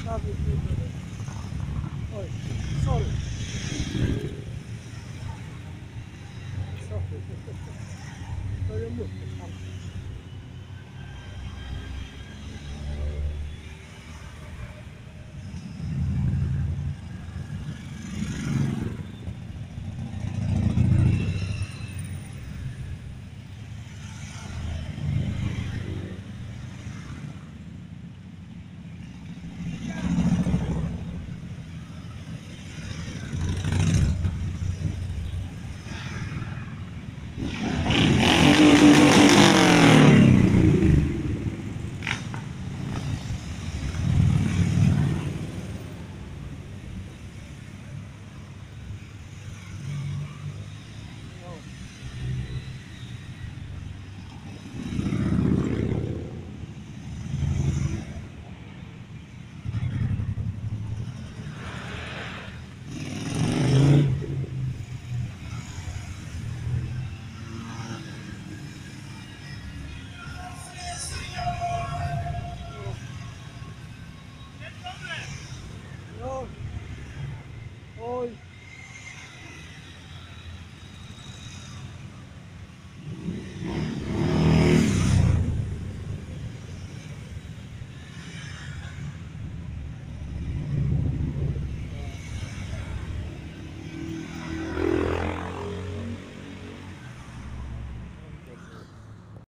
sorry. Sorry.